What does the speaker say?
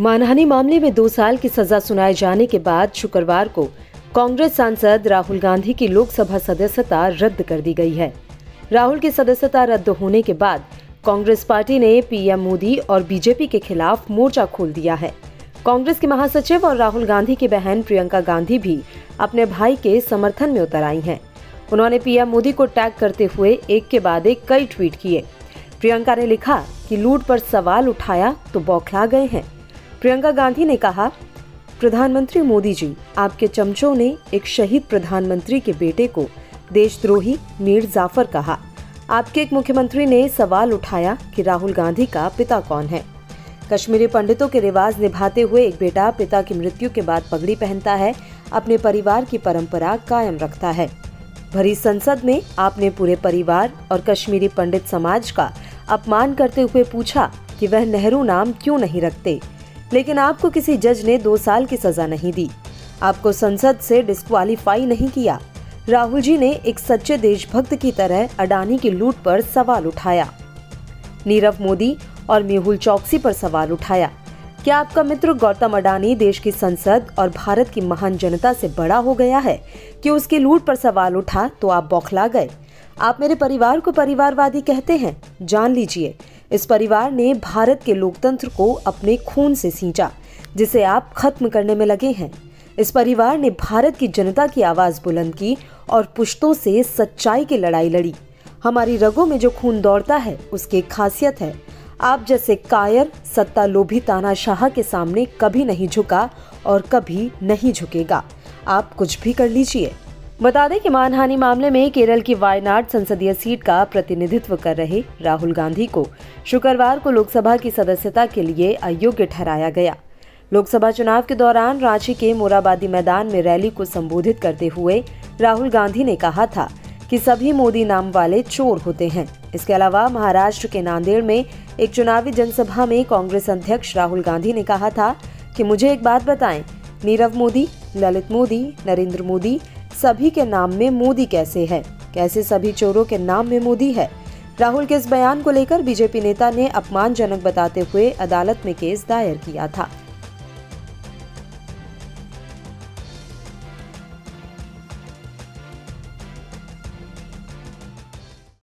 मानहानि मामले में दो साल की सजा सुनाए जाने के बाद शुक्रवार को कांग्रेस सांसद राहुल गांधी की लोकसभा सदस्यता रद्द कर दी गई है। राहुल की सदस्यता रद्द होने के बाद कांग्रेस पार्टी ने पीएम मोदी और बीजेपी के खिलाफ मोर्चा खोल दिया है। कांग्रेस के महासचिव और राहुल गांधी की बहन प्रियंका गांधी भी अपने भाई के समर्थन में उतर आई हैं। उन्होंने पीएम मोदी को टैग करते हुए एक के बाद एक कई ट्वीट किए। प्रियंका ने लिखा कि लूट पर सवाल उठाया तो बौखला गए हैं। प्रियंका गांधी ने कहा, प्रधानमंत्री मोदी जी, आपके चमचों ने एक शहीद प्रधानमंत्री के बेटे को देशद्रोही मीर जाफ़र कहा। आपके एक मुख्यमंत्री ने सवाल उठाया कि राहुल गांधी का पिता कौन है। कश्मीरी पंडितों के रिवाज निभाते हुए एक बेटा पिता की मृत्यु के बाद पगड़ी पहनता है, अपने परिवार की परंपरा कायम रखता है। भरी संसद में आपने पूरे परिवार और कश्मीरी पंडित समाज का अपमान करते हुए पूछा कि वह नेहरू नाम क्यों नहीं रखते? लेकिन आपको किसी जज ने दो साल की सजा नहीं दी। आपको संसद से डिस्क्वालीफाई नहीं किया। राहुल जी ने एक सच्चे देशभक्त की तरह अडानी की लूट पर सवाल उठाया। नीरव मोदी और मेहुल चौकसी पर सवाल उठाया। क्या आपका मित्र गौतम अडानी देश की संसद और भारत की महान जनता से बड़ा हो गया है? कि उसकी लूट पर सवाल उठा तो आप बौखला गए? आप मेरे परिवार को परिवारवादी कहते हैं। जान लीजिए इस परिवार ने भारत के लोकतंत्र को अपने खून से सींचा, जिसे आप खत्म करने में लगे हैं। इस परिवार ने भारत की जनता की आवाज़ बुलंद की और पुश्तों से सच्चाई की लड़ाई लड़ी। हमारी रगों में जो खून दौड़ता है, उसकी खासियत है। आप जैसे कायर सत्ता लोभी तानाशाह के सामने कभी नहीं झुका और कभी नहीं झुकेगा। आप कुछ भी कर लीजिए। बता दें कि मानहानि मामले में केरल की वायनाड संसदीय सीट का प्रतिनिधित्व कर रहे राहुल गांधी को शुक्रवार को लोकसभा की सदस्यता के लिए अयोग्य ठहराया गया। लोकसभा चुनाव के दौरान रांची के मोराबादी मैदान में रैली को संबोधित करते हुए राहुल गांधी ने कहा था कि सभी मोदी नाम वाले चोर होते हैं। इसके अलावा महाराष्ट्र के नांदेड़ में एक चुनावी जनसभा में कांग्रेस अध्यक्ष राहुल गांधी ने कहा था कि मुझे एक बात बताएँ, नीरव मोदी ललित मोदी, नरेंद्र मोदी, सभी के नाम में मोदी कैसे है? कैसे सभी चोरों के नाम में मोदी है? राहुल के इस बयान को लेकर बीजेपी नेता ने अपमानजनक बताते हुए अदालत में केस दायर किया था।